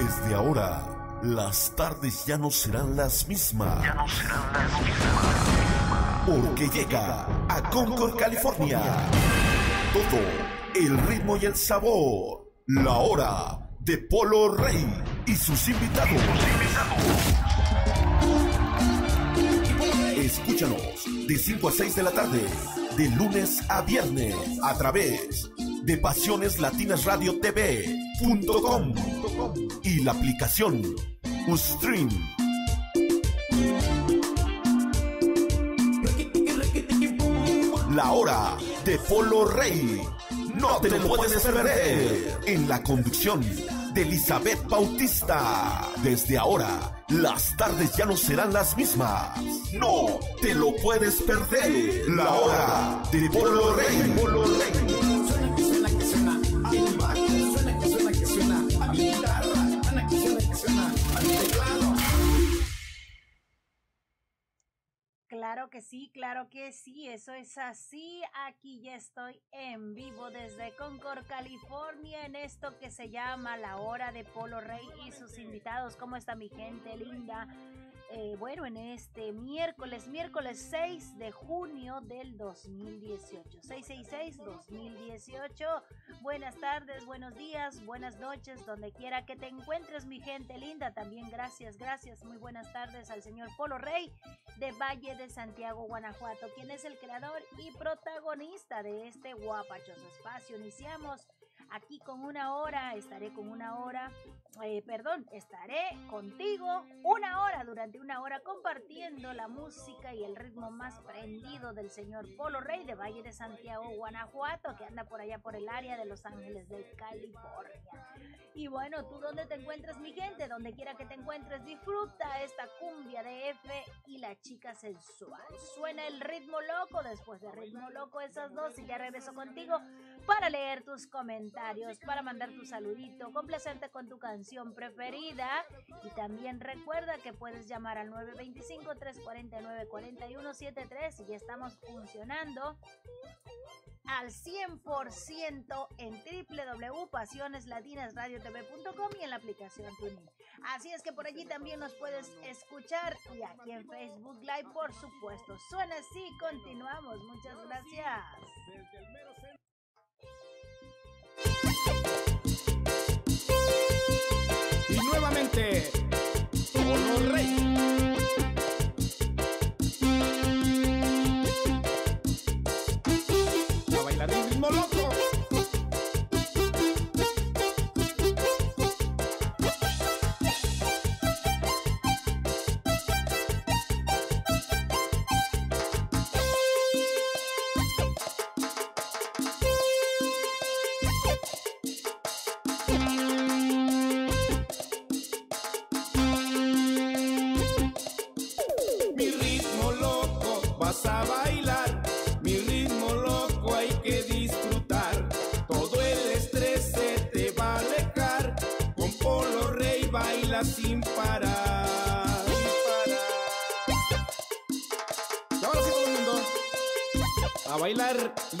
Desde ahora, las tardes ya no serán las mismas. Ya no serán las mismas. Porque llega a Concord, California. Todo, el ritmo y el sabor. La hora de Polo Rey y sus invitados. Escúchanos de 5 a 6 de la tarde, de lunes a viernes, a través de Pasiones Latinas Radio TV.com y la aplicación Ustream. La hora de Polo Rey. No te lo puedes perder. En la conducción de Elizabeth Bautista. Desde ahora, las tardes ya no serán las mismas. No te lo puedes perder. La hora de Polo Rey. Polo Rey. Claro que sí, claro que sí, eso es así. Aquí ya estoy en vivo desde Concord, California, en esto que se llama La Hora de Polo Rey y sus invitados. ¿Cómo está mi gente linda? Eh, bueno, en este miércoles, miércoles 6 de junio del 2018. 666-2018. Buenas tardes, buenos días, buenas noches, donde quiera que te encuentres, mi gente linda. También gracias, gracias. Muy buenas tardes al señor Polo Rey de Valle de Santiago, Guanajuato, quien es el creador y protagonista de este guapachoso espacio. Iniciamos aquí con una hora, estaré con una hora, eh, perdón, estaré contigo una hora, durante una hora compartiendo la música y el ritmo más prendido del señor Polo Rey de Valle de Santiago, Guanajuato, que anda por allá por el área de Los Ángeles de California. Y bueno, tú dónde te encuentras, mi gente, donde quiera que te encuentres, disfruta esta cumbia de F y la chica sensual. Suena el ritmo loco, después de ritmo loco esas dos y ya regreso contigo para leer tus comentarios, para mandar tu saludito, complacerte con tu canción preferida y también recuerda que puedes llamar al 925-349-4173 y ya estamos funcionando al 100% en www.pasioneslatinasradiotv.com y en la aplicación TuneIn. Así es que por allí también nos puedes escuchar y aquí en Facebook Live, por supuesto. Suena así, continuamos. Muchas gracias. Nuevamente, Polo Rey.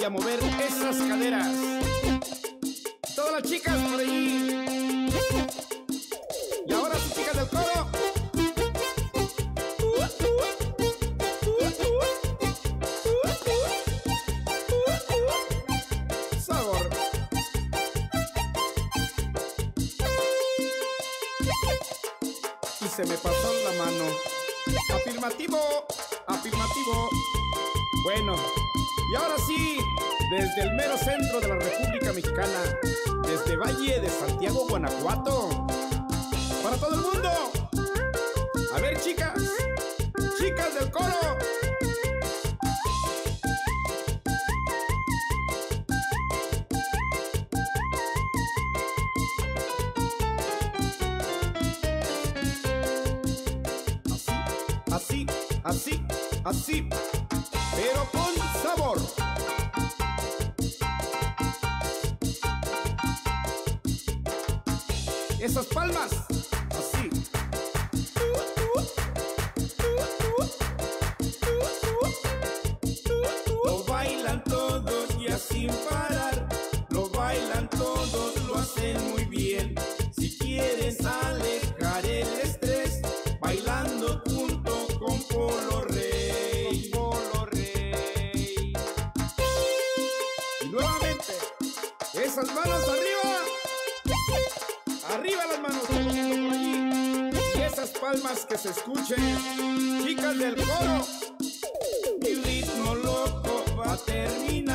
Y a mover esas caderas. Desde el mero centro de la República Mexicana, desde Valle de Santiago, Guanajuato, para todo el mundo. A ver, chicas, chicas del coro. palmas que se escuchen. Chicas del coro, mi ritmo loco va a terminar.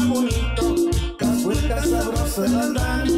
tan bonito, sabrosa.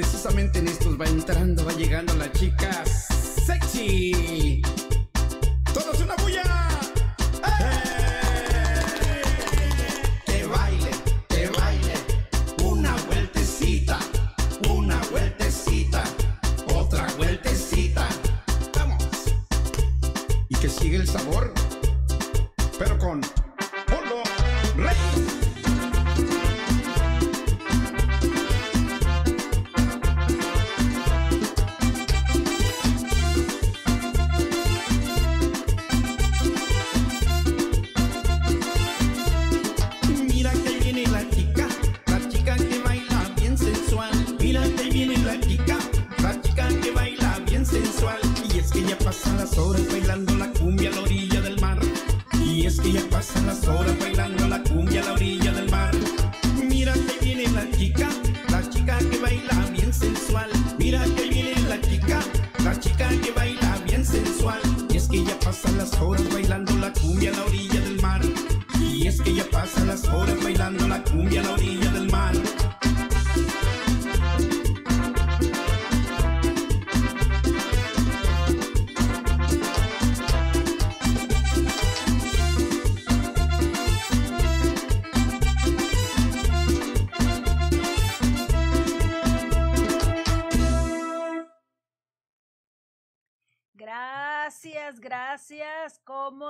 Precisamente en estos va entrando, va llegando la chica sexy. Todos una bulla.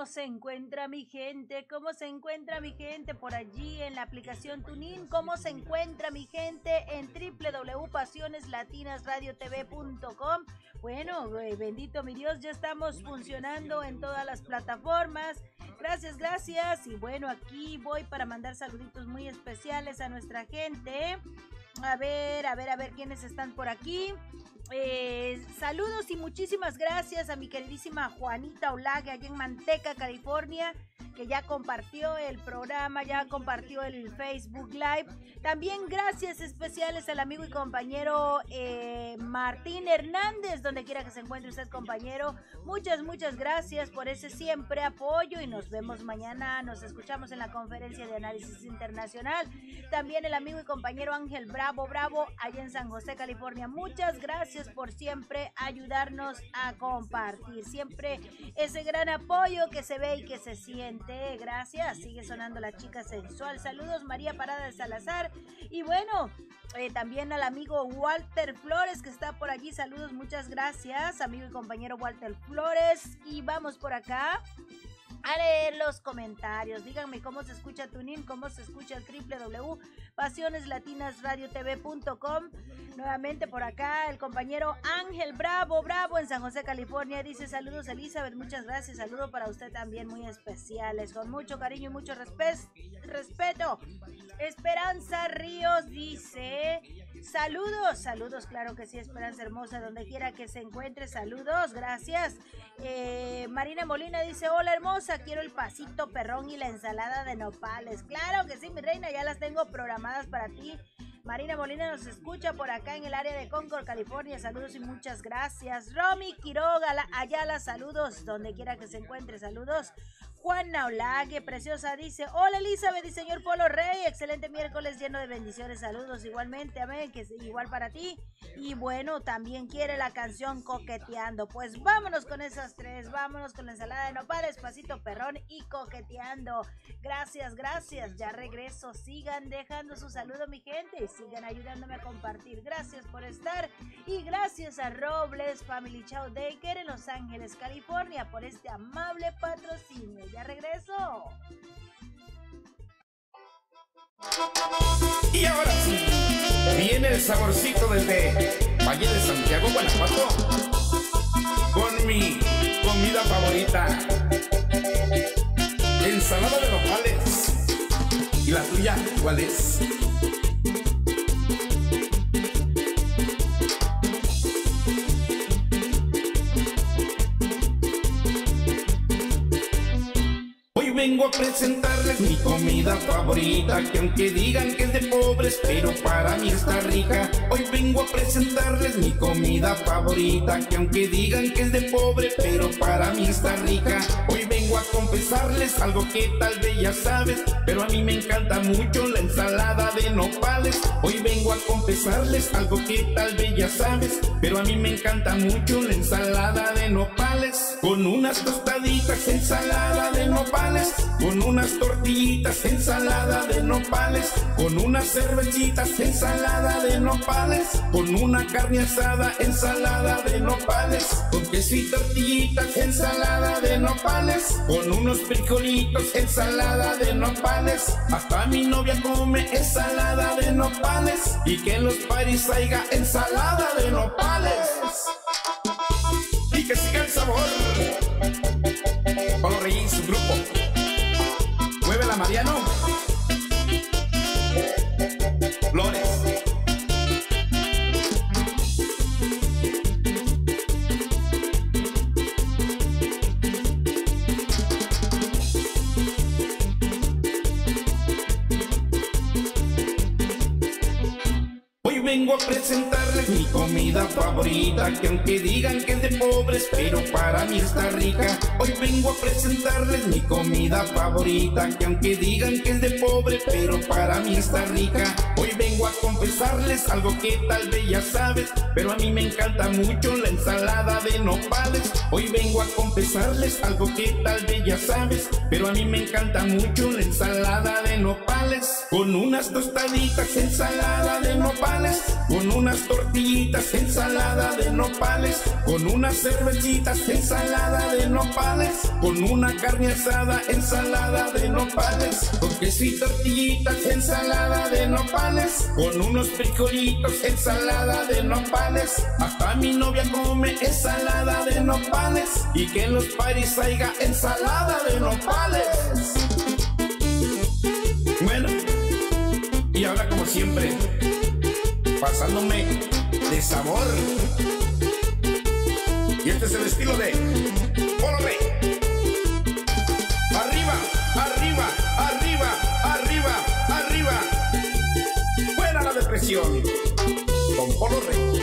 Se encuentra mi gente? ¿Cómo se encuentra mi gente por allí en la aplicación Tunin? ¿Cómo se encuentra mi gente en www.pasioneslatinasradiotv.com? Bueno, eh, bendito mi Dios, ya estamos funcionando en todas las plataformas. Gracias, gracias. Y bueno, aquí voy para mandar saluditos muy especiales a nuestra gente. A ver, a ver, a ver quiénes están por aquí. Eh, saludos y muchísimas gracias a mi queridísima Juanita Olague allá en Manteca, California, que ya compartió el programa, ya compartió el Facebook Live. También gracias especiales al amigo y compañero eh, Martín Hernández, donde quiera que se encuentre usted, compañero. Muchas, muchas gracias por ese siempre apoyo y nos vemos mañana. Nos escuchamos en la conferencia de análisis internacional. También el amigo y compañero Ángel Bravo, Bravo, allá en San José, California. Muchas gracias por siempre ayudarnos a compartir. Siempre ese gran apoyo que se ve y que se siente. Gracias. Sigue sonando la chica sensual. Saludos, María Parada de Salazar. Y bueno, eh, también al amigo Walter Flores que está por allí. Saludos, muchas gracias, amigo y compañero Walter Flores. Y vamos por acá a leer los comentarios. Díganme cómo se escucha Tunin, cómo se escucha el www.pasioneslatinasradiotv.com. Nuevamente por acá el compañero Ángel Bravo, Bravo en San José, California. Dice saludos Elizabeth, muchas gracias. Saludo para usted también muy especiales, con mucho cariño y mucho respeto. Esperanza Ríos dice Saludos, saludos, claro que sí, Esperanza Hermosa, donde quiera que se encuentre, saludos, gracias. Eh, Marina Molina dice, hola hermosa, quiero el pasito perrón y la ensalada de nopales. Claro que sí, mi reina, ya las tengo programadas para ti. Marina Molina nos escucha por acá en el área de Concord, California. Saludos y muchas gracias. Romy Quiroga, Ayala, saludos, donde quiera que se encuentre, saludos. Juana Olague, preciosa, dice, hola Elizabeth y señor Polo Rey, excelente miércoles lleno de bendiciones, saludos igualmente, amén, que es igual para ti. Y bueno, también quiere la canción Coqueteando. Pues vámonos con esas tres, vámonos con la ensalada de nopales, pasito perrón y coqueteando. Gracias, gracias, ya regreso, sigan dejando su saludo mi gente, sigan ayudándome a compartir. Gracias por estar y gracias a Robles Family Chow Daker en Los Ángeles, California, por este amable patrocinio ya regreso. Y ahora sí, viene el saborcito desde Valle de Santiago, Guanajuato, con mi comida favorita, ensalada de nopales. ¿Y la tuya cuál es? Vengo a presentarles mi comida favorita, que aunque digan que es de pobres, pero para mí está rica. Hoy vengo a presentarles mi comida favorita, que aunque digan que es de pobre, pero para mí está rica. Hoy vengo a confesarles algo que tal vez ya sabes, pero a mí me encanta mucho la ensalada de nopales. Hoy vengo a confesarles algo que tal vez ya sabes, pero a mí me encanta mucho la ensalada de nopales. Con unas tostaditas, ensalada de nopales con unas tortillitas, ensalada de nopales, con unas cervecitas, ensalada de nopales, con una carne asada, ensalada de nopales, con queso y tortillitas, ensalada de nopales, con unos frijolitos, ensalada de nopales, hasta mi novia come ensalada de nopales, y que en los paris haya ensalada de nopales. Que siga el sabor. Pablo Reyes, su grupo. Muévela, Mariano. Flores. Hoy vengo a presentarles mi comida favorita, que aunque digan que es de pobres, pero para mí está rica. Hoy vengo a presentarles mi comida favorita, que aunque digan que es de pobre, pero para mí está rica. Hoy vengo a confesarles algo que tal vez ya sabes, pero a mí me encanta mucho la ensalada de nopales. Hoy vengo a confesarles algo que tal vez ya sabes, pero a mí me encanta mucho la ensalada de nopales. Con unas tostaditas, ensalada de nopales con unas ensalada de nopales, con unas cervecitas, ensalada de nopales, con una carne asada, ensalada de nopales, con queso y tortillitas, ensalada de nopales, con unos frijolitos, ensalada de nopales, hasta mi novia come ensalada de nopales, y que en los paris haya ensalada de nopales. Bueno, y ahora como siempre, pasándome de sabor. Y este es el estilo de Polo Rey. Arriba, arriba, arriba, arriba, arriba. Fuera la depresión. Con Polo Rey.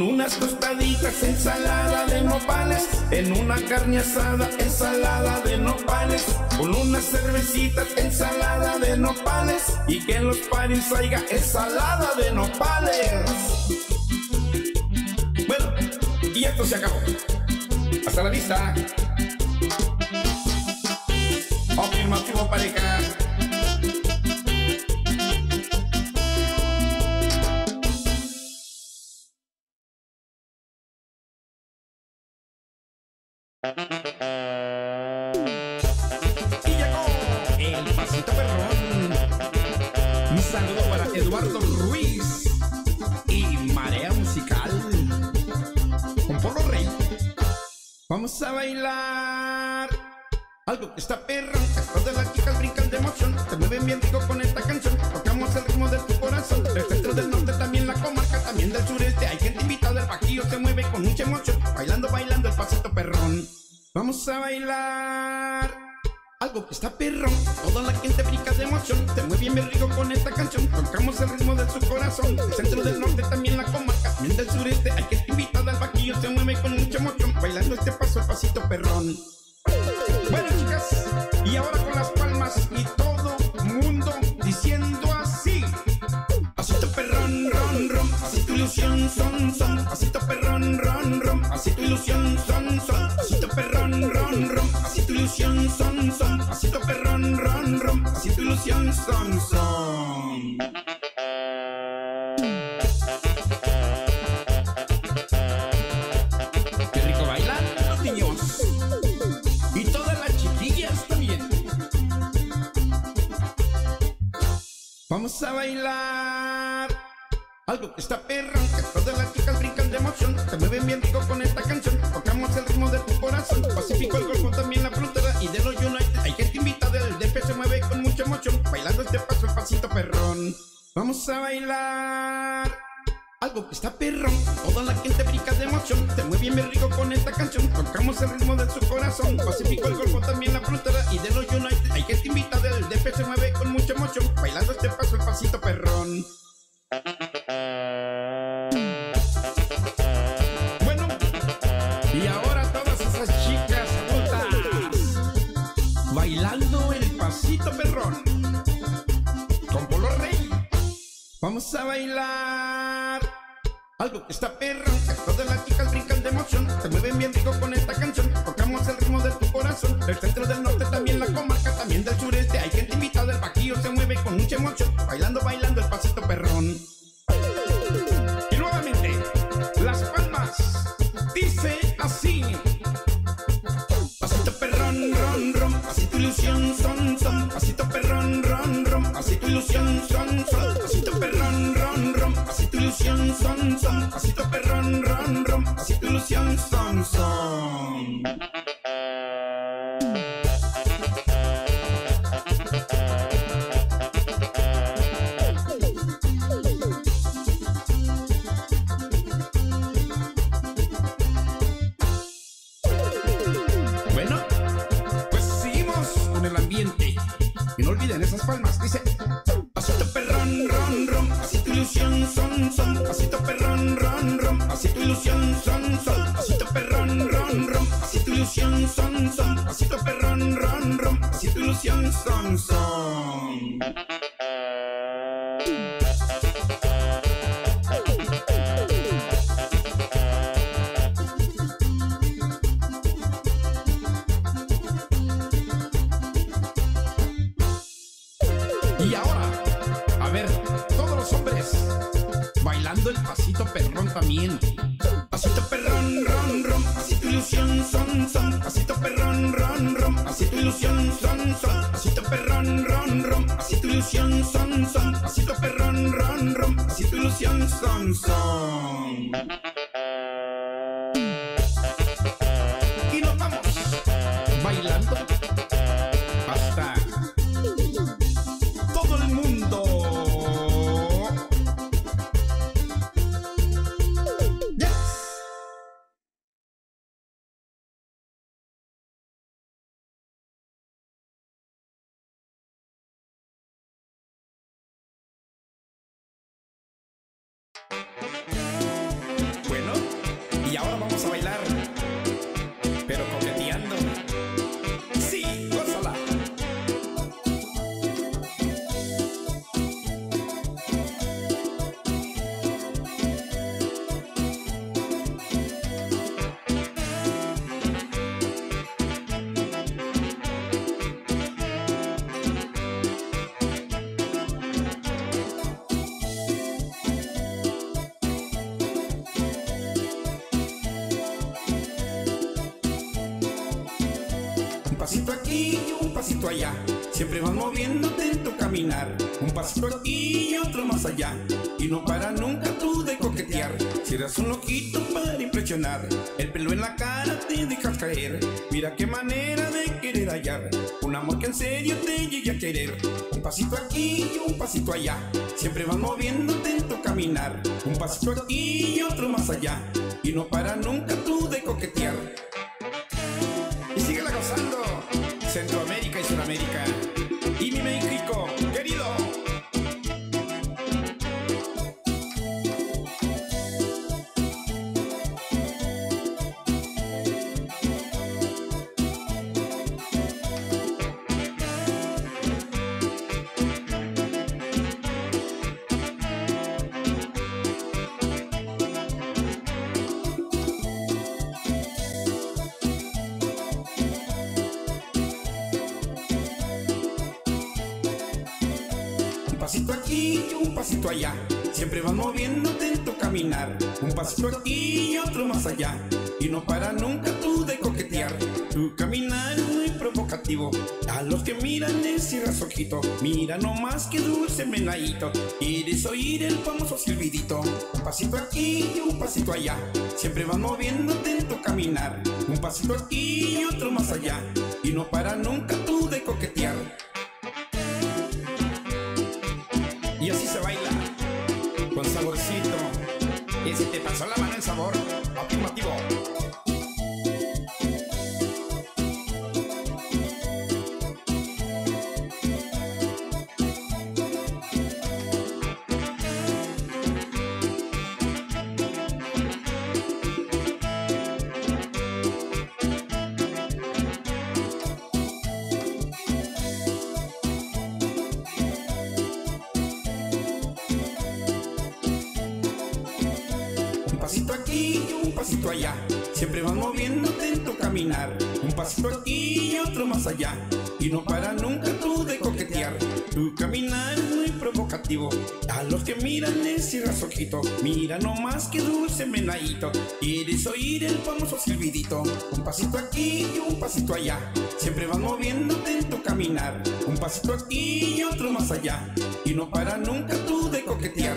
Unas tostaditas, ensalada de nopales, en una carne asada, ensalada de nopales, con unas cervecitas, ensalada de nopales, y que en los paris haya ensalada de nopales. Bueno, y esto se acabó. Hasta la vista. Afirmativo pareja. Bailar. Algo que está perrón, toda la gente brinca de emoción, se mueve bien rico con esta canción, tocamos el ritmo de su corazón, del centro del norte también la comarca, también del sureste, hay gente invitada, el vaquillo se mueve con mucha emoción, bailando este paso, el pasito perrón. Tu son, son. Pasito perrón, ron, ron, así tu ilusión, son, son. Qué rico bailan los niños. Y todas las chiquillas también. Vamos a bailar algo que está perrón, que todas las chicas brincan de emoción, se mueven bien rico con esta canción, tocamos el ritmo de tu corazón, Pacífico, el Golfo, también la frontera perrón. Vamos a bailar. Algo que está perrón, toda la gente brinca de emoción, se mueve bien rico con esta canción, tocamos el ritmo de su corazón, Pacífico, el Golfo, también la frontera. Y de los United, hay gente invitada, el DF se mueve con mucha emoción, bailando este paso, el pasito perrón. Bueno, y ahora Vamos a bailar. Algo que está perrón, todas las chicas brincan de emoción, se mueven bien rico con esta canción, tocamos el ritmo de tu corazón, del centro del norte también la comarca, también del sureste, hay gente invitada, el vaquillo se mueve con mucha emoción, bailando, bailando y ahora vamos a bailar, no para nunca tú de coquetear. Si un loquito para impresionar. El pelo en la cara te dejas caer. Mira qué manera de querer hallar. Un amor que en serio te llegue a querer. Un pasito aquí y un pasito allá. Siempre vas moviéndote en tu caminar. Un pasito aquí y otro más allá. Y no para nunca tú de coquetear. Quieres oír el famoso silbidito. Un pasito aquí y un pasito allá. Siempre vas moviéndote en tu caminar. Un pasito aquí y otro más allá. Y no para nunca tú pasito aquí y un pasito allá. Siempre vas moviéndote en tu caminar. Un pasito aquí y otro más allá. Y no para nunca tú de coquetear. Tu caminar es muy provocativo. A los que miran les cierras ojito. Mira nomás que dulce menadito. Quieres oír el famoso silbidito. Un pasito aquí y un pasito allá. Siempre vas moviéndote en tu caminar. Un pasito aquí y otro más allá. Y no para nunca tú de coquetear.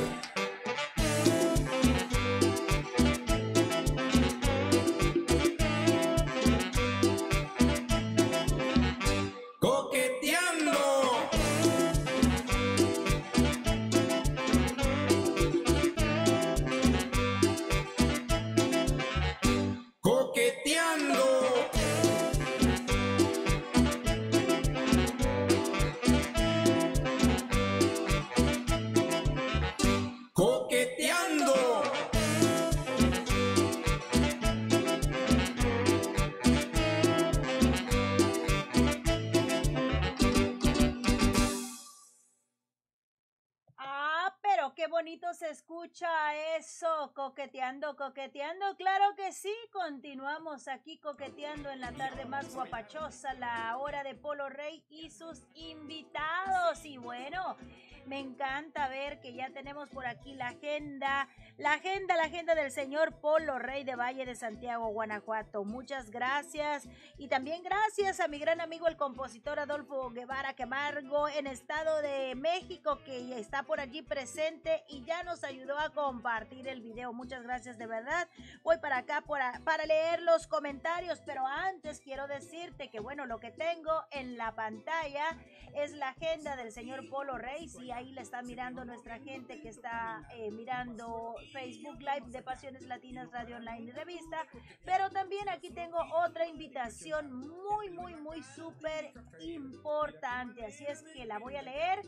Coqueteando, coqueteando. Claro que sí, continuamos aquí coqueteando en la tarde más guapachosa, la hora de Polo Rey y sus invitados. Y bueno, me encanta ver que ya tenemos por aquí la agenda, la agenda, la agenda del señor Polo Rey de Valle de Santiago, Guanajuato. Muchas gracias. Y también gracias a mi gran amigo el compositor Adolfo Guevara Camargo en Estado de México que está por allí presente y ya nos ayudó a compartir el video. Muchas gracias de verdad. Voy para acá para, para leer los comentarios, pero antes quiero decirte que bueno, lo que tengo en la pantalla es la agenda del señor Polo Rey. Sí, ahí la está mirando nuestra gente que está eh, mirando Facebook Live de Pasiones Latinas Radio Online y Revista. Pero también aquí tengo otra invitación muy, muy, muy súper importante. Así es que la voy a leer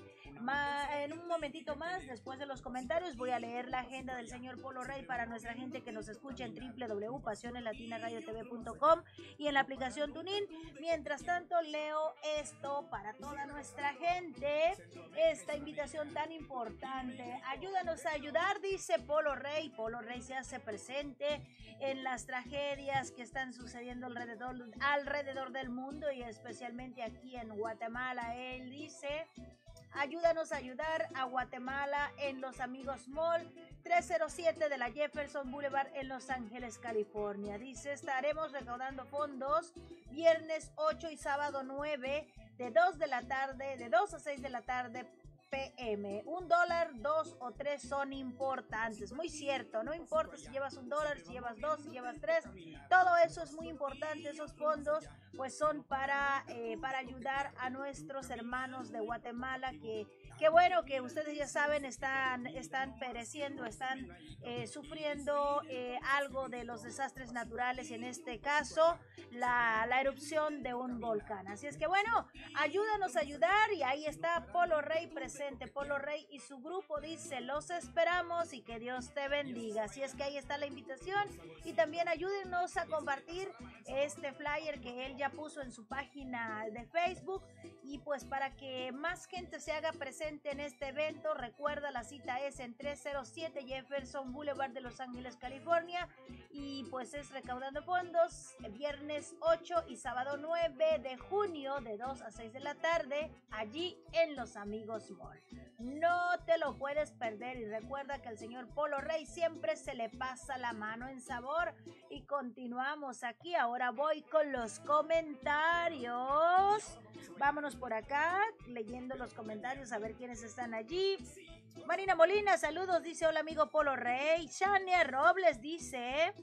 en un momentito más. Después de los comentarios voy a leer la agenda del señor Polo Rey para nuestra gente que nos escucha en www.pasioneslatinaradiotv.com y en la aplicación TuneIn. Mientras tanto, leo esto para toda nuestra gente. Esta invitación tan importante. Ayúdanos a ayudar, dice Polo Rey. Polo Rey se hace presente en las tragedias que están sucediendo alrededor, alrededor del mundo y especialmente aquí en Guatemala. Él dice... Ayúdanos a ayudar a Guatemala en Los Amigos Mall 307 de la Jefferson Boulevard en Los Ángeles, California. Dice, estaremos recaudando fondos viernes 8 y sábado 9 de 2 de la tarde, de 2 a 6 de la tarde PM. Un dólar, dos o tres son importantes. Muy cierto, no importa si llevas un dólar, si llevas dos, si llevas tres. Todo eso es muy importante. Esos fondos pues son para, eh, para ayudar a nuestros hermanos de Guatemala que Qué bueno que ustedes ya saben, están, están pereciendo, están eh, sufriendo eh, algo de los desastres naturales, en este caso la, erupción de un volcán. Así es que bueno, ayúdanos a ayudar y ahí está Polo Rey presente. Polo Rey y su grupo dice, los esperamos y que Dios te bendiga. Así es que ahí está la invitación y también ayúdenos a compartir este flyer que él ya puso en su página de Facebook y pues para que más gente se haga presente en este evento. Recuerda, la cita es en 307 Jefferson Boulevard de Los Ángeles, California. Y pues es recaudando fondos viernes 8 y sábado 9 de junio de 2 a 6 de la tarde allí en Los Amigos Mall. No te lo puedes perder y recuerda que el señor Polo Rey siempre se le pasa la mano en sabor. Y continuamos aquí. Ahora voy con los comentarios. Vámonos por acá leyendo los comentarios a ver quiénes están allí. Marina Molina, saludos, dice hola amigo Polo Rey. Shania Robles dice,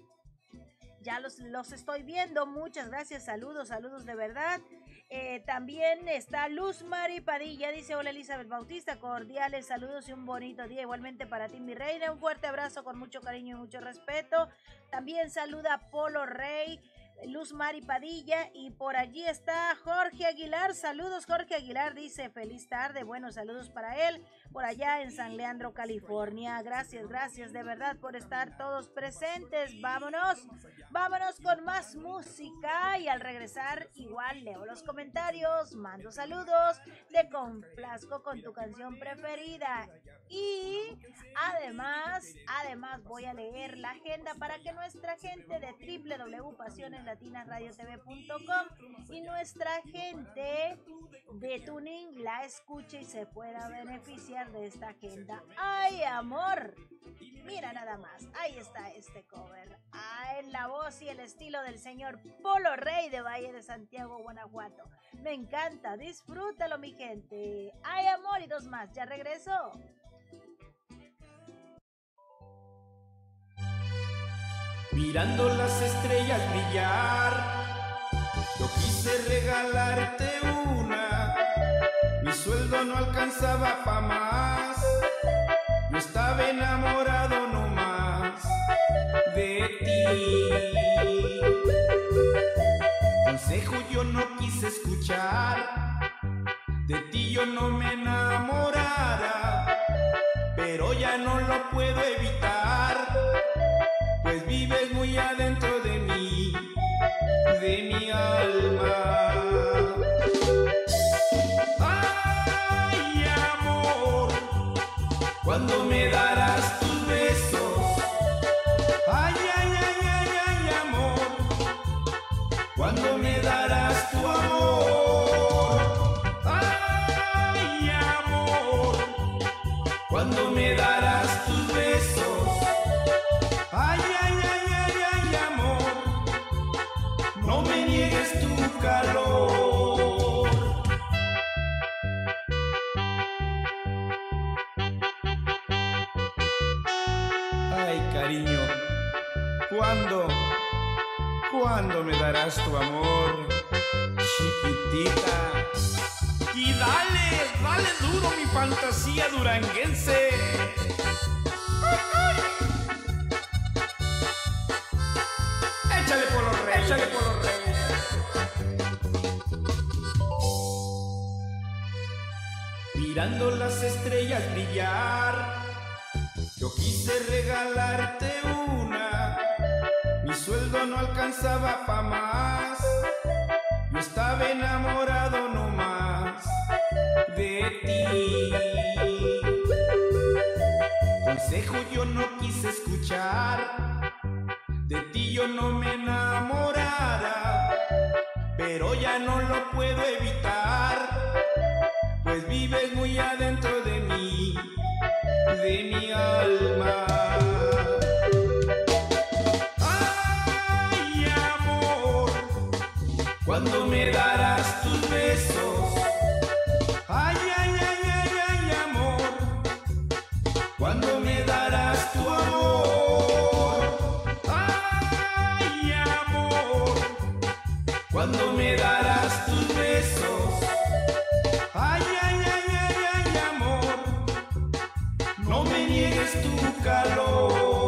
ya los, los estoy viendo, muchas gracias, saludos, saludos de verdad. Eh, también está Luz Mari Padilla, dice hola Elizabeth Bautista, cordiales saludos y un bonito día igualmente para ti mi reina, un fuerte abrazo con mucho cariño y mucho respeto. También saluda Polo Rey. Luz Mari Padilla y por allí está Jorge Aguilar. Saludos Jorge Aguilar, dice feliz tarde, buenos saludos para él por allá en San Leandro, California. Gracias, gracias de verdad por estar todos presentes. Vámonos, vámonos con más música y al regresar igual leo los comentarios, mando saludos, te complazco con tu canción preferida y además, además voy a leer la agenda para que nuestra gente de www.pasioneslatinasradiotv.com y nuestra gente de Tuning la escuche y se pueda beneficiar de esta agenda. ¡Ay, amor! Mira nada más, ahí está este cover. Ah, en la voz y el estilo del señor Polo Rey de Valle de Santiago, Guanajuato. Me encanta, disfrútalo mi gente. ¡Ay, amor! Y dos más, ya regreso. Mirando las estrellas brillar, yo quise regalarte una. Mi sueldo no alcanzaba pa' más. Yo estaba enamorado nomás de ti. Consejo yo no quise escuchar. De ti yo no me enamorara. Pero ya no lo puedo evitar pues vives muy adentro de mí, de mi alma. Calor. Ay, cariño, ¿cuándo, cuándo me darás tu amor, chiquitita? Y dale, dale duro mi fantasía duranguense. Échale por los reyes. Échale por Mirando las estrellas brillar, yo quise regalarte una. Mi sueldo no alcanzaba pa' más. Yo estaba enamorado nomás de ti. Consejo yo no quise escuchar de ti yo no me enamorara, pero ya no lo puedo evitar, pues vives muy adentro de mí, de mi alma. Ay, amor, cuando me darás tus besos. tu calor.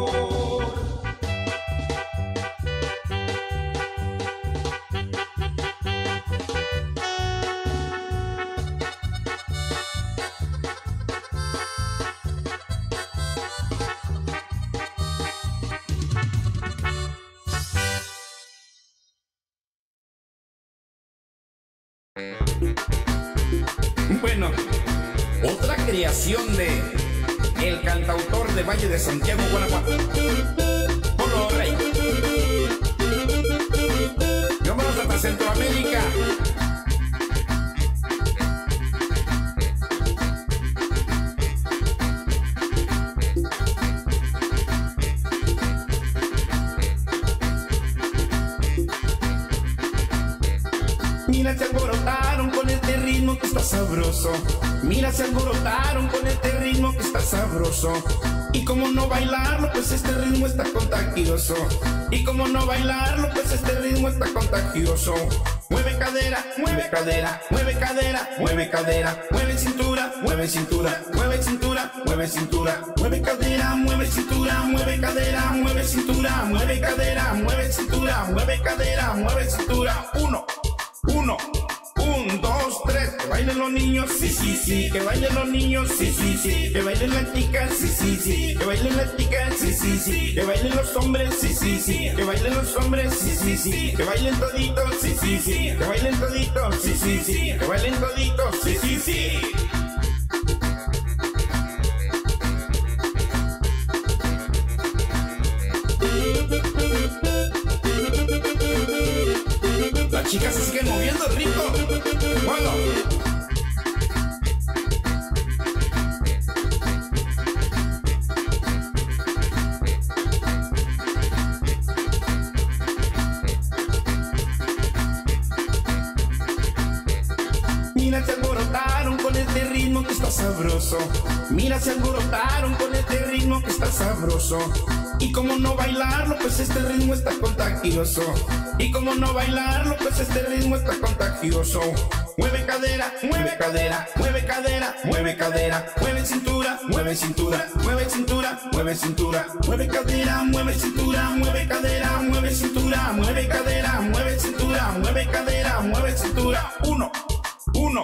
Mueve cadera, mueve cadera, mueve cadera, mueve cadera, mueve cintura, mueve cintura, mueve cintura, mueve cintura, mueve cadera, mueve cintura, mueve cadera, mueve cintura, mueve cadera, mueve cintura, mueve cadera, mueve cintura. Que bailen los niños, sí, sí, sí, que bailen las chicas, sí, sí, sí, que bailen las chicas, sí, sí, sí, que bailen los hombres, sí, sí, sí, que bailen los hombres, sí, sí, sí, que bailen toditos, sí, sí, sí, que bailen toditos, sí, sí, sí, que bailen toditos, sí, sí, sí. Y como no bailarlo, pues este ritmo está contagioso. Y como no bailarlo, pues este ritmo está contagioso. Mueve cadera, mueve cadera, mueve cadera, mueve cadera, mueve cintura, mueve cintura, mueve cintura, mueve cintura, mueve cadera, mueve cintura, mueve cadera, mueve cintura, mueve cadera, mueve cintura, mueve cadera, mueve cintura. Uno, uno,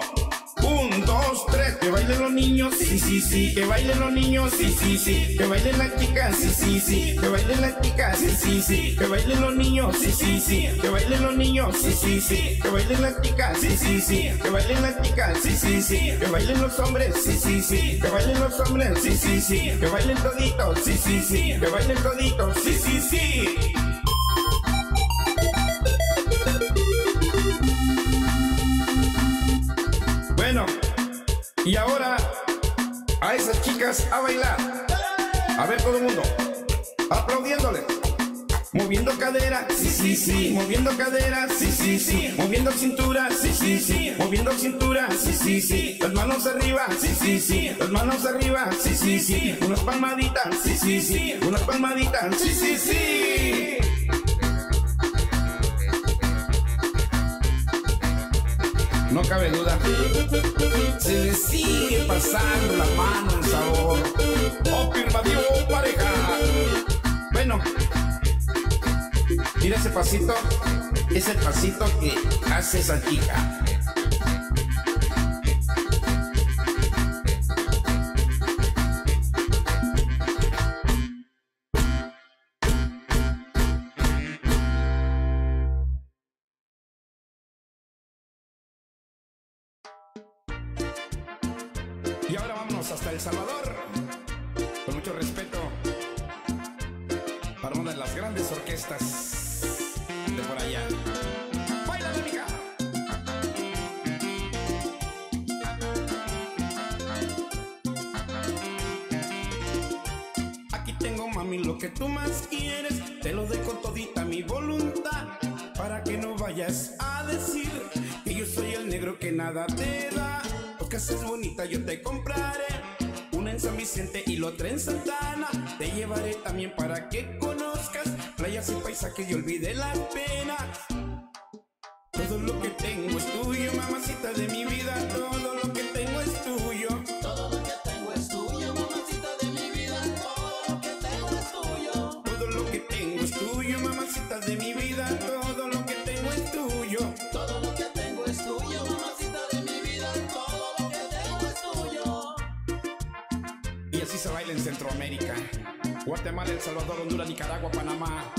un, dos, tres, que bailen los niños, sí, sí, sí, que bailen los niños, sí, sí, sí, que bailen las chicas, sí, sí, sí, que bailen las chicas, sí, sí, sí, que bailen los niños, sí, sí, sí, que bailen los niños, sí, sí, sí, que bailen las chicas, sí, sí, sí, que bailen las chicas, sí, sí, sí, que bailen los hombres, sí, sí, sí, que bailen los hombres, sí, sí, sí, que bailen toditos, sí, sí, sí, que bailen toditos, sí, sí, sí. Y ahora a esas chicas a bailar. A ver todo el mundo, aplaudiéndole. Moviendo cadera, sí, sí, sí, moviendo cadera, sí, sí, sí, moviendo cintura, sí, sí, sí, moviendo cintura, sí, sí, sí, las manos arriba, sí, sí, sí, las manos arriba, sí, sí, sí, unas palmaditas, sí, sí, sí, unas palmaditas, sí, sí, sí. No cabe duda. Se le sigue pasando la mano el sabor. Afirmativo, pareja. Bueno, mira ese pasito. Es el pasito que hace esa chica. Hasta El Salvador. Con mucho respeto para una de las grandes orquestas de por allá. ¡Baila, amiga! Aquí tengo, mami, lo que tú más quieres. Te lo dejo todita mi voluntad. Para que no vayas a decir que yo soy el negro que nada te da. Porque es bonita, yo te compraré. En San Vicente y la otra en Santana. Te llevaré también para que conozcas playas y paisajes y olvide la pena. Todo lo que tengo es tuyo, mamacita de mi vida. Centroamérica, Guatemala, El Salvador, Honduras, Nicaragua, Panamá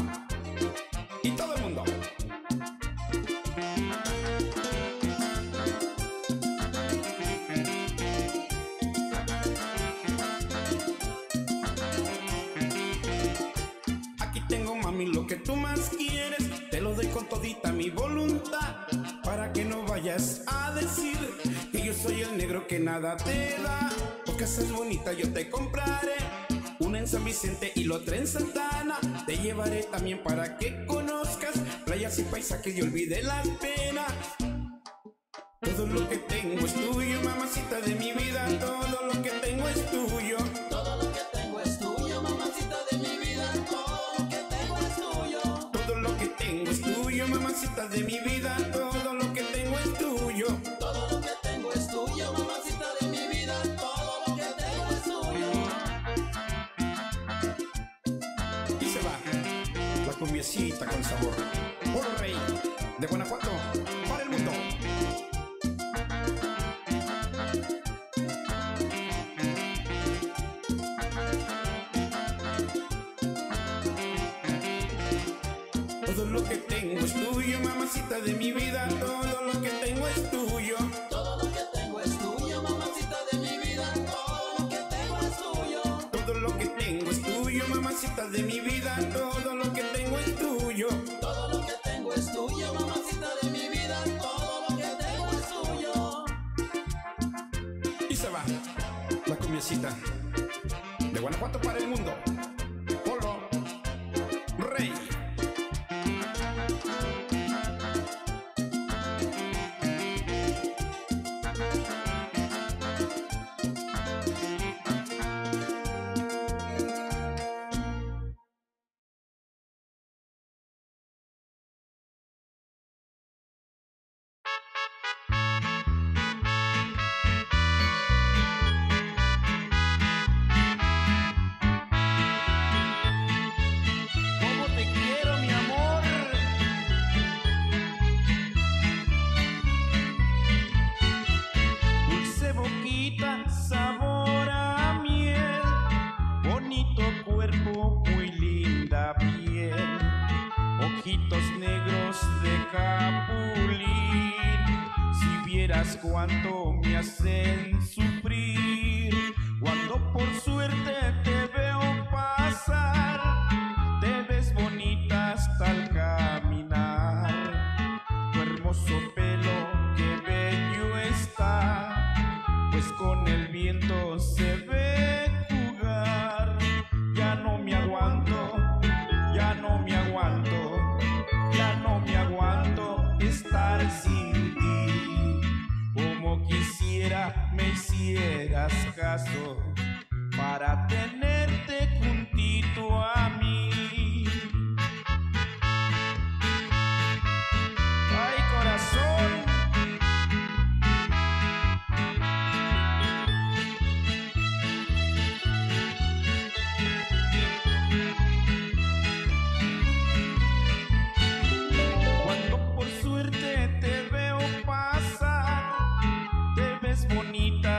y todo el mundo. Aquí tengo mami lo que tú más quieres, te lo doy con todita mi voluntad, para que no vayas a decir que yo soy el negro que nada te da. O casas bonita yo te compraré. Una en San Vicente y la otra en Santana. Te llevaré también para que conozcas playas y paisajes y olvide las penas. Todo lo que tengo es tuyo, mamacita de mi vida. Todo lo que tengo es tuyo. Todo lo que tengo es tuyo, mamacita de mi vida. Todo lo que tengo es tuyo. Todo lo que tengo es tuyo, mamacita de mi vida. Con sabor. Polo Rey de Guanajuato para el mundo. Todo lo que tengo es tuyo, mamacita de mi vida.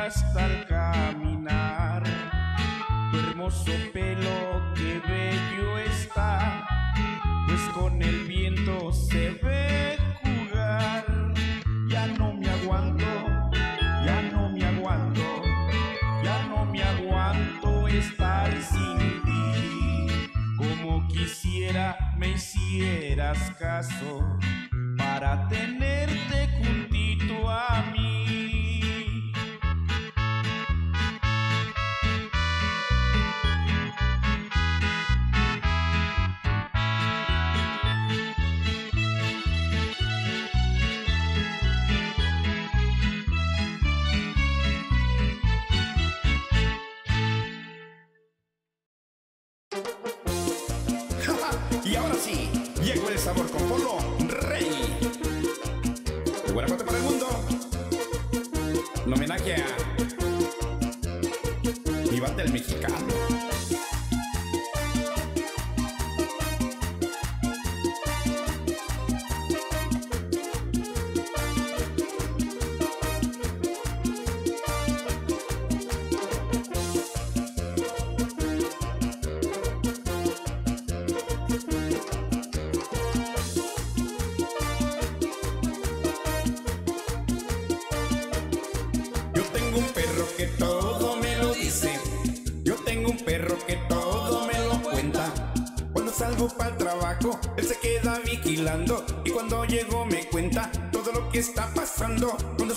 Hasta al caminar. Tu hermoso pelo, qué bello está, pues con el viento se ve jugar. Ya no me aguanto, ya no me aguanto, ya no me aguanto estar sin ti. Como quisiera me hicieras caso para tenerte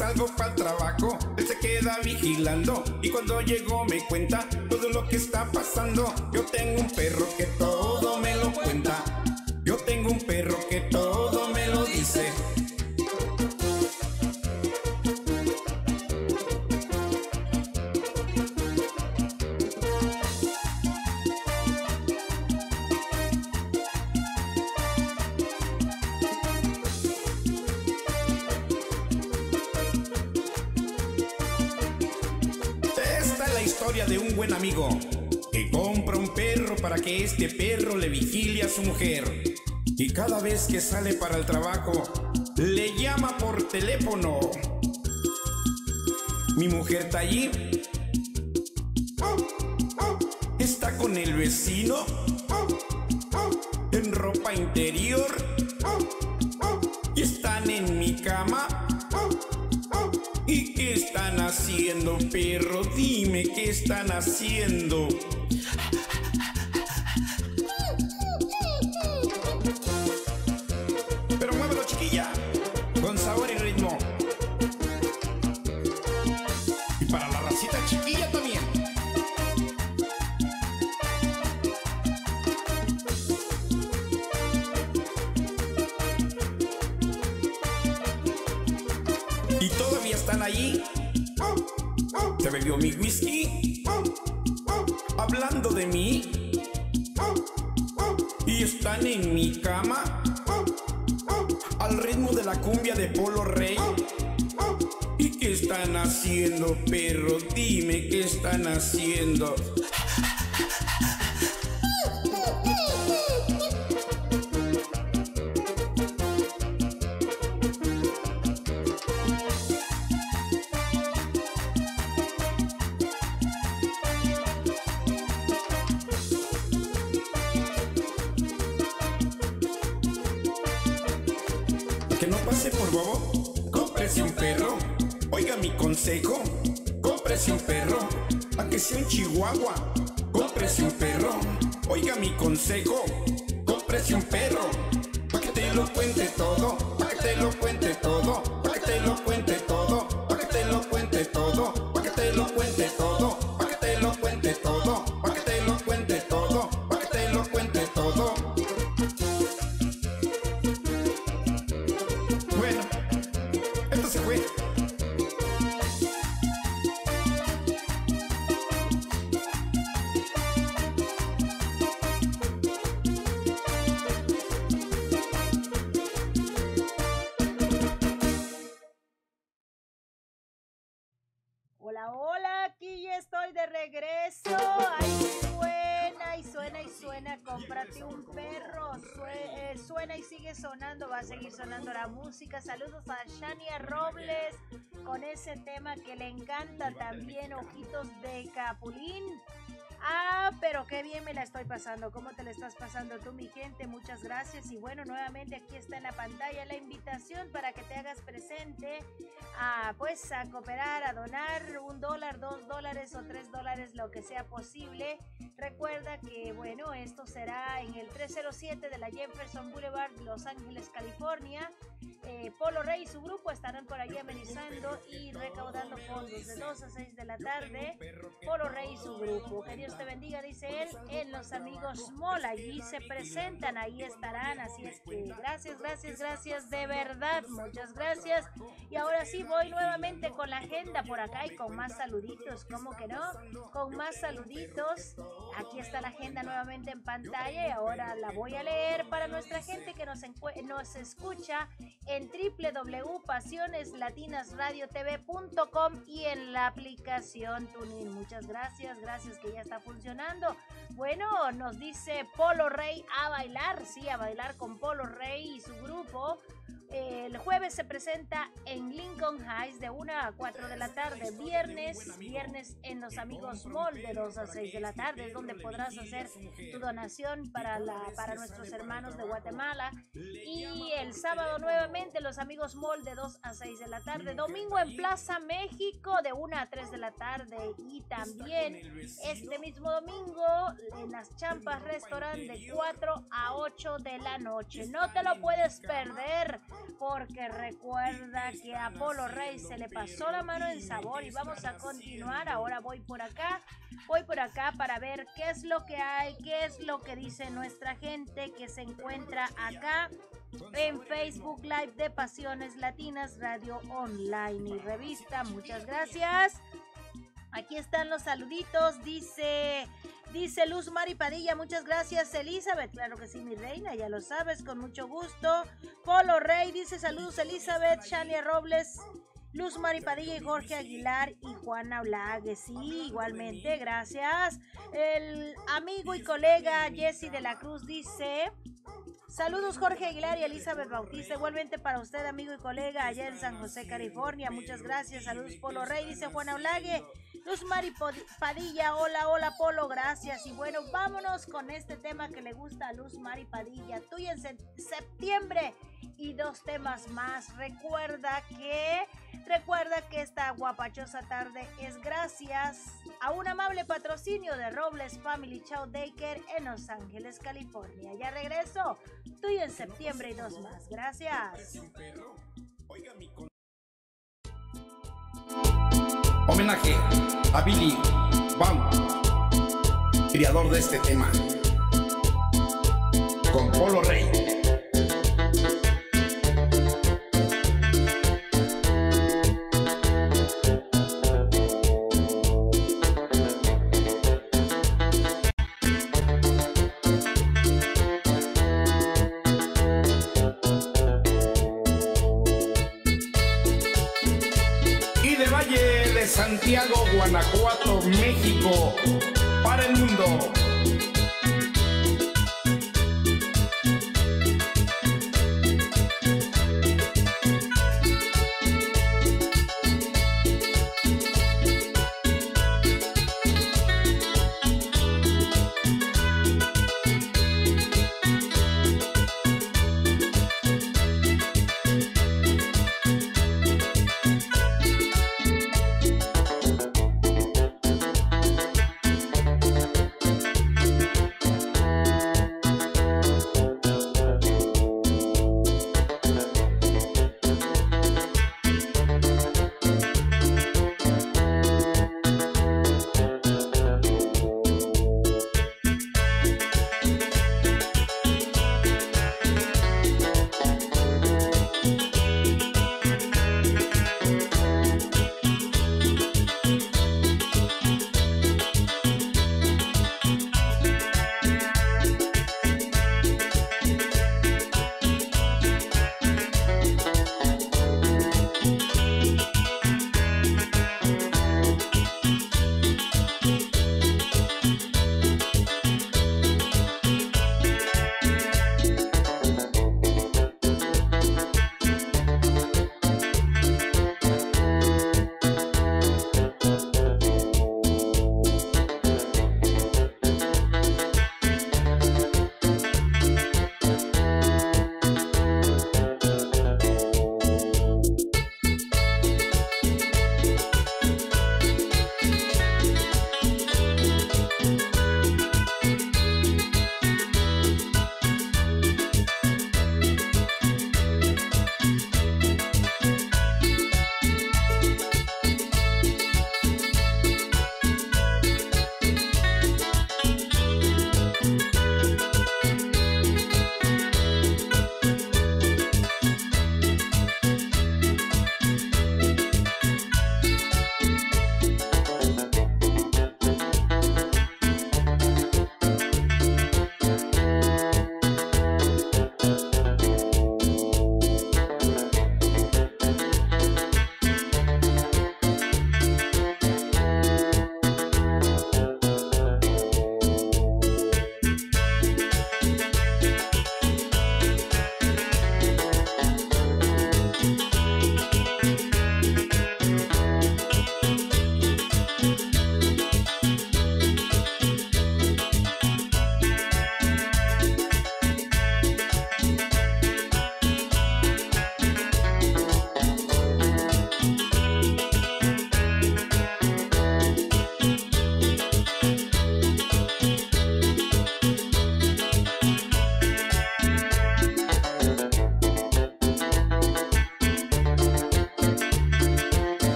salgo para el trabajo, él se queda vigilando. Y cuando llego me cuenta todo lo que está pasando. Yo tengo un perro teléfono. Mi mujer está allí. Está con el vecino. En ropa interior. Y están en mi cama. ¿Y qué están haciendo, perro? Dime qué están haciendo. Música. Saludos a Shania Robles con ese tema que le encanta también. Ojitos de Capulín. Ah, pero qué bien me la estoy pasando. ¿Cómo te la estás pasando tú, mi gente? Muchas gracias. Y bueno, nuevamente aquí está en la pantalla la invitación para que te hagas presente a, pues, a cooperar, a donar un dólar, dos dólares o tres dólares, lo que sea posible. Recuerda que, bueno, esto será en el 307 de la Jefferson Boulevard, Los Ángeles, California. Eh, Polo Rey y su grupo estarán por allí amenizando y recaudando fondos de 2 a 6 de la tarde. Polo Rey y su grupo. Dios te bendiga, dice él, en los amigos Mall. Allí se presentan, ahí estarán. Así es que gracias, gracias, gracias, de verdad. Muchas gracias. Y ahora sí voy nuevamente con la agenda por acá y con más saluditos. ¿Cómo que no? Con más saluditos. Aquí está la agenda nuevamente en pantalla y ahora la voy a leer para nuestra gente que nos, nos escucha en www.pasioneslatinasradiotv.com y en la aplicación TuneIn. Muchas gracias, gracias que ya está funcionando. Bueno, nos dice Polo Rey a bailar, sí, a bailar con Polo Rey y su grupo. Eh, el jueves se presenta en Lincoln Heights de 1 a 4 de la tarde. Viernes, viernes en los amigos Mall de 2 a 6 de la tarde, es donde podrás hacer tu donación para, la, para nuestros hermanos de Guatemala. Y el sábado nuevamente los amigos Mall de 2 a 6 de la tarde. Domingo en Plaza México de 1 a 3 de la tarde. Y también este mismo domingo en las Champas Restaurant de 4 a 8 de la noche. No te lo puedes perder. Porque recuerda que a Polo Rey se le pasó la mano en sabor y vamos a continuar. Ahora voy por acá, voy por acá para ver qué es lo que hay, qué es lo que dice nuestra gente que se encuentra acá en Facebook Live de Pasiones Latinas Radio Online y Revista. Muchas gracias. Aquí están los saluditos, dice Dice Luz Mari Padilla, muchas gracias Elizabeth. Claro que sí, mi reina, ya lo sabes, con mucho gusto. Polo Rey dice saludos Elizabeth, Shania Robles, Luz Mari Padilla y Jorge Aguilar y Juana Olague. Sí, igualmente, gracias. El amigo y colega Jesse de la Cruz dice... Saludos Jorge Aguilar y Elizabeth Bautista. Igualmente para usted, amigo y colega, allá en San José, California. Muchas gracias. Saludos Polo Rey, dice Juana Olague. Luz Mari Padilla, hola, hola Polo, gracias. Y bueno, vámonos con este tema que le gusta a Luz Mari Padilla. Tú en septiembre y dos temas más. Recuerda que, recuerda que esta guapachosa tarde es gracias a un amable patrocinio de Robles Family Chow Daker en Los Ángeles, California. Ya regreso. Tú en septiembre y dos más. Gracias. Homenaje a Billy Bam, creador de este tema, con Polo Rey.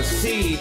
the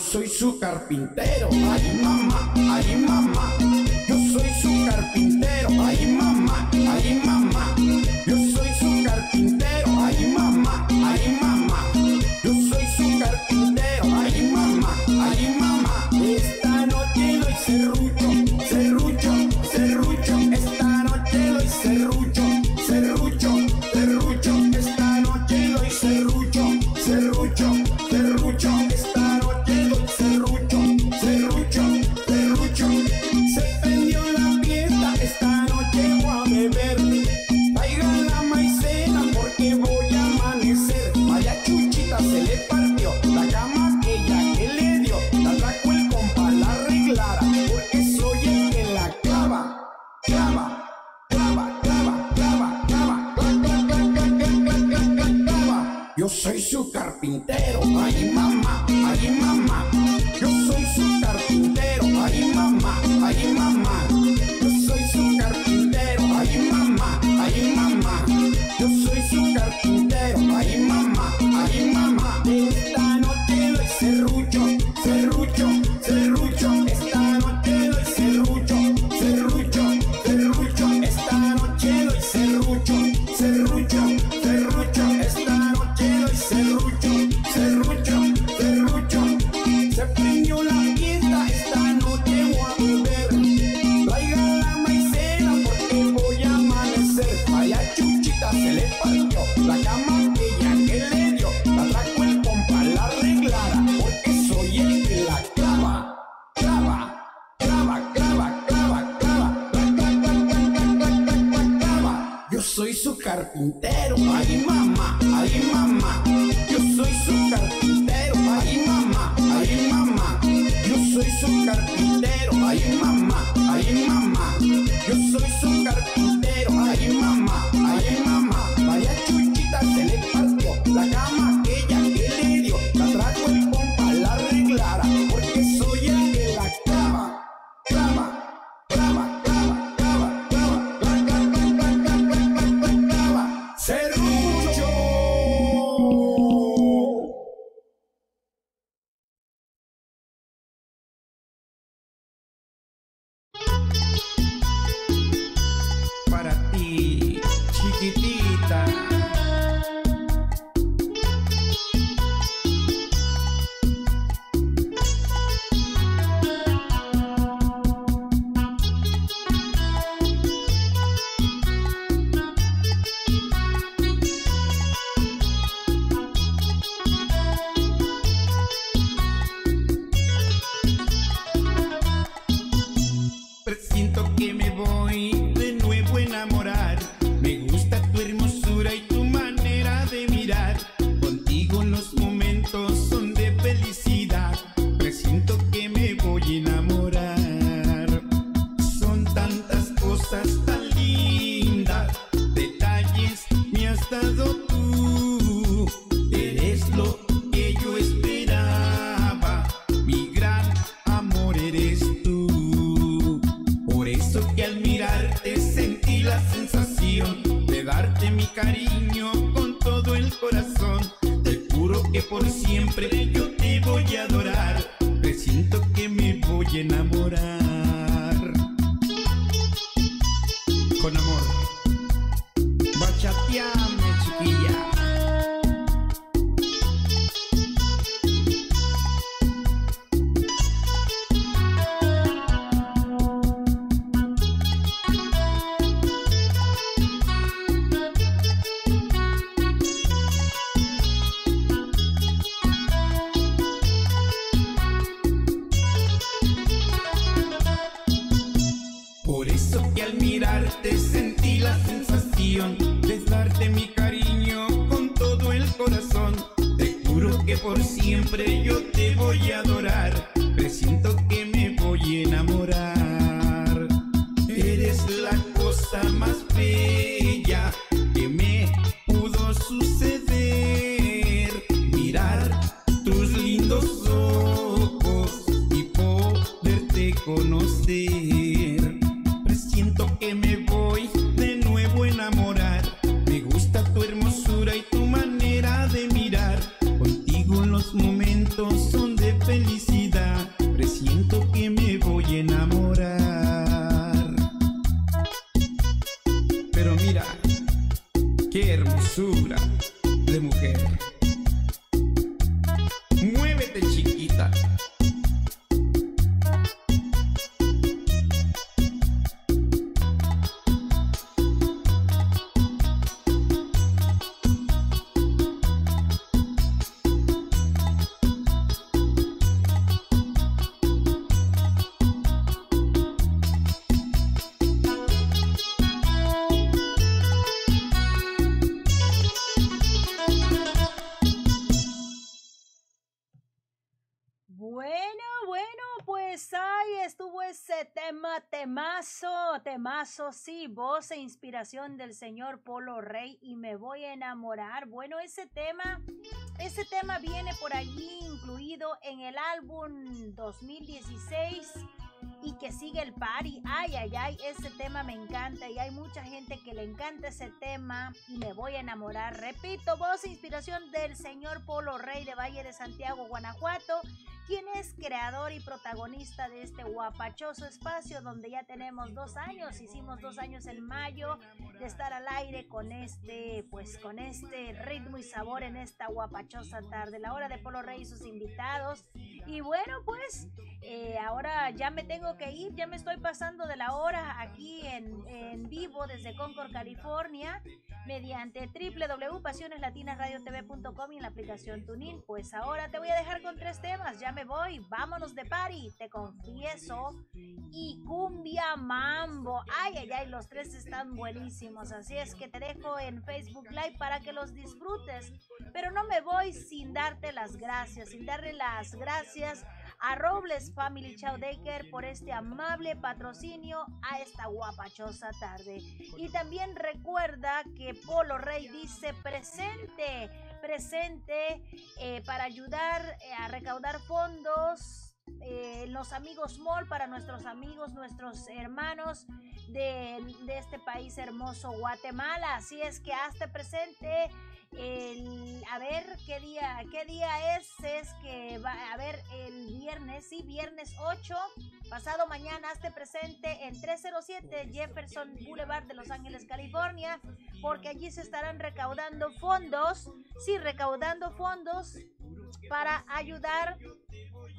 Yo soy su carpintero. Ay, mamá, ay, mamá. Yo soy su carpintero. Ay, mamá, ay, mamá. Temazo, temazo, sí, voz e inspiración del señor Polo Rey y me voy a enamorar. Bueno, ese tema, ese tema viene por allí incluido en el álbum 2016 y que sigue el party. Ay, ay, ay, ese tema me encanta y hay mucha gente que le encanta ese tema y me voy a enamorar. Repito, voz e inspiración del señor Polo Rey de Valle de Santiago, Guanajuato, quien es creador y protagonista de este guapachoso espacio donde ya tenemos dos años, hicimos dos años en mayo de estar al aire con este, pues con este ritmo y sabor en esta guapachosa tarde, la hora de Polo Rey y sus invitados. Y bueno, pues eh, ahora ya me tengo que ir, ya me estoy pasando de la hora aquí en, vivo desde Concord, California, mediante www.pasioneslatinasradiotv.com y en la aplicación TuneIn. Pues ahora te voy a dejar con tres temas, ya me voy, vámonos de party, te confieso, y cumbia mambo. Ay, ay, ay, los tres están buenísimos, así es que te dejo en Facebook Live para que los disfrutes, pero no me voy sin darte las gracias, sin darle las gracias a Robles Family Chowdaker por este amable patrocinio a esta guapachosa tarde. Y también recuerda que Polo Rey dice presente, presente eh, para ayudar eh, a recaudar fondos eh, los amigos Mall para nuestros amigos, nuestros hermanos de, de este país hermoso, Guatemala. Así es que hasta presente. El, ver qué día, qué día es, es que va a ver el viernes, sí, viernes 8, pasado mañana, hasta presente en 307 Jefferson Boulevard de Los Ángeles, California, porque allí se estarán recaudando fondos, sí, recaudando fondos para ayudar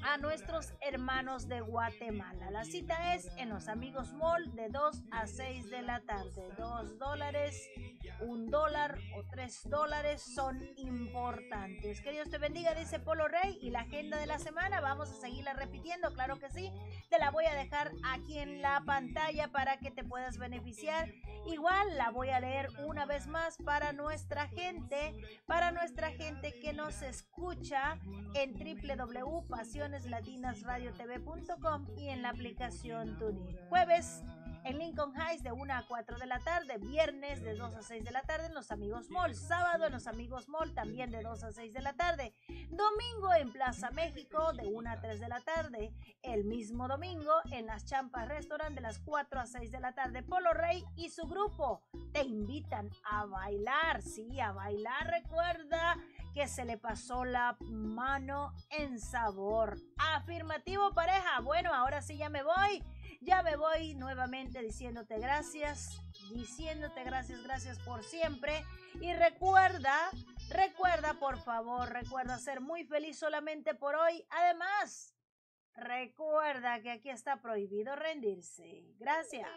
a nuestros hermanos de Guatemala. La cita es en los Amigos Mall de 2 a 6 de la tarde. 2 dólares, un dólar o 3 dólares son importantes. Que Dios te bendiga, dice Polo Rey. Y la agenda de la semana, vamos a seguirla repitiendo, claro que sí. Te la voy a dejar aquí en la pantalla para que te puedas beneficiar. Igual la voy a leer una vez más para nuestra gente, para nuestra gente que nos escucha en www.pasioneslatinasradiotv.com y en la aplicación TuneIn. Jueves en Lincoln Heights de 1 a 4 de la tarde, viernes de 2 a 6 de la tarde en Los Amigos Mall, sábado en Los Amigos Mall también de 2 a 6 de la tarde, domingo en Plaza México de 1 a 3 de la tarde, el mismo domingo en Las Champas Restaurant de las 4 a 6 de la tarde, Polo Rey y su grupo te invitan a bailar, sí, a bailar, recuerda que se le pasó la mano en sabor. Afirmativo pareja, bueno, ahora sí ya me voy. Ya me voy nuevamente diciéndote gracias, diciéndote gracias, gracias por siempre. Y recuerda, recuerda por favor, recuerda ser muy feliz solamente por hoy. Además, recuerda que aquí está prohibido rendirse. Gracias.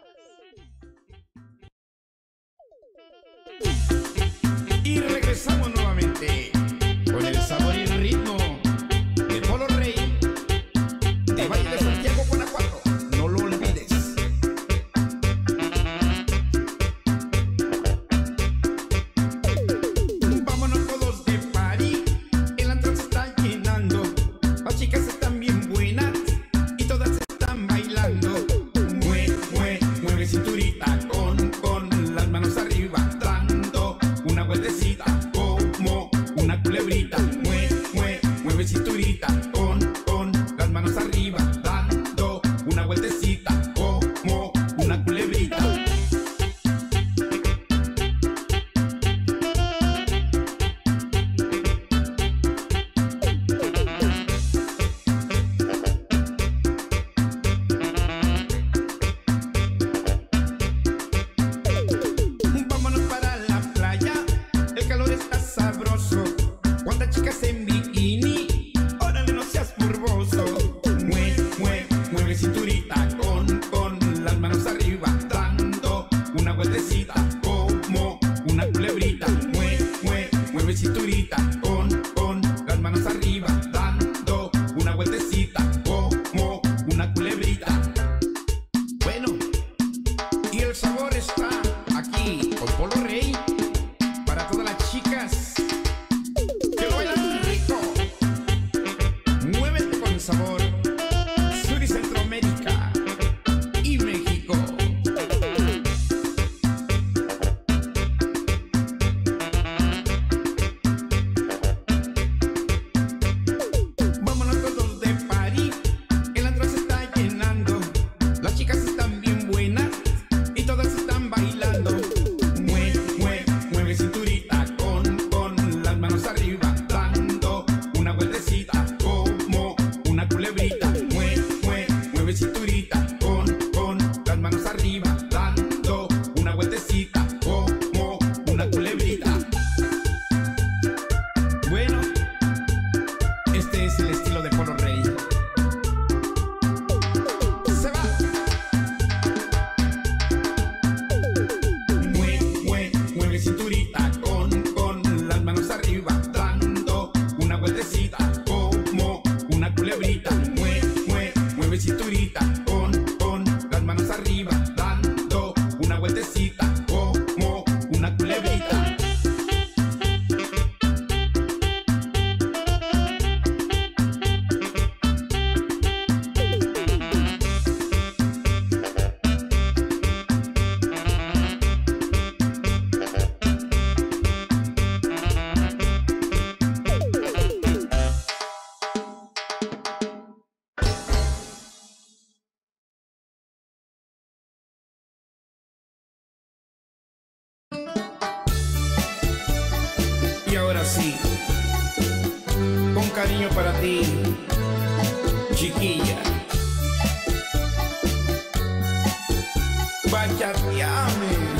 Y regresamos nuevamente con el sabor y el ritmo de Polo agora sim, com con cariño para ti, chiquilla. Bachateame.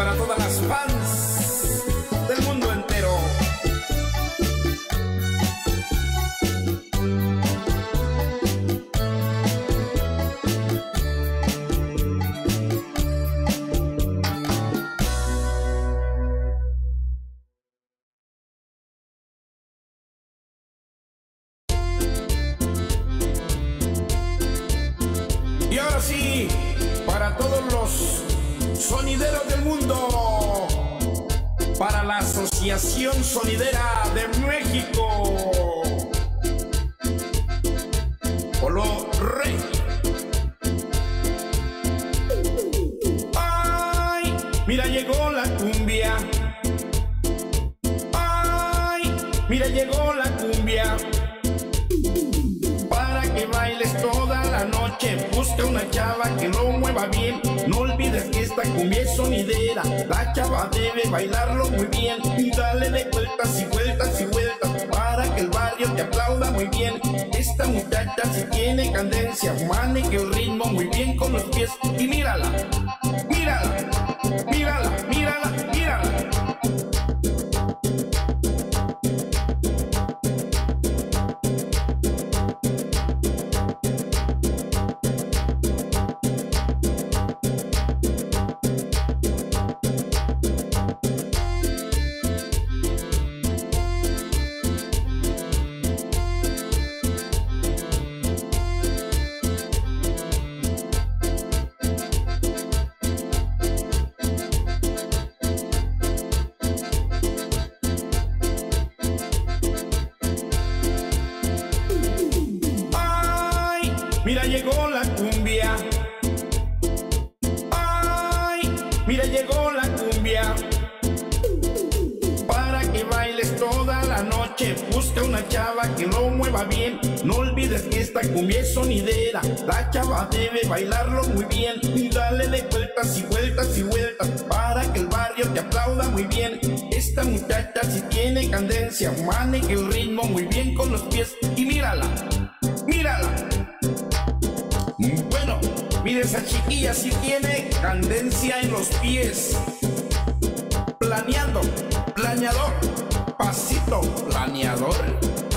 para todas las y mírala, mírala. Bueno, mire esa chiquilla si tiene candencia en los pies. Planeando, planeador, pasito, planeador.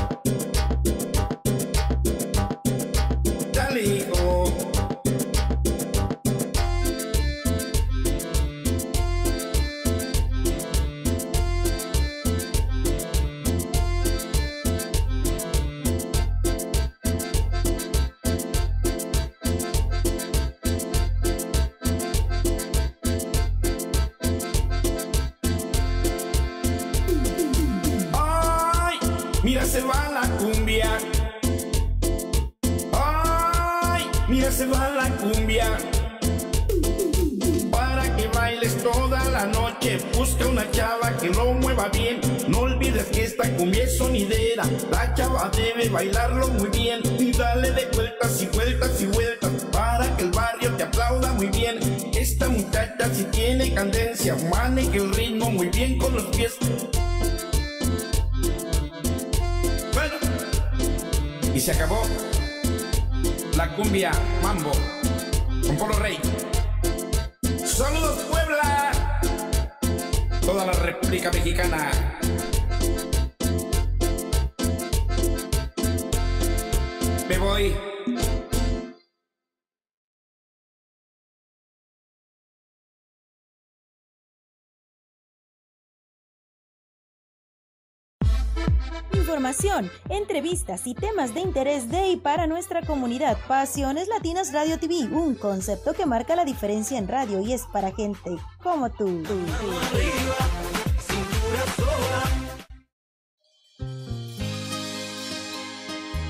Entrevistas y temas de interés de y para nuestra comunidad. Pasiones Latinas Radio TV, un concepto que marca la diferencia en radio y es para gente como tú.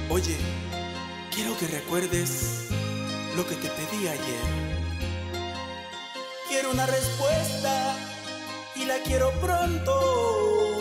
Oye, quiero que recuerdes lo que te pedí ayer. Quiero una respuesta y la quiero pronto.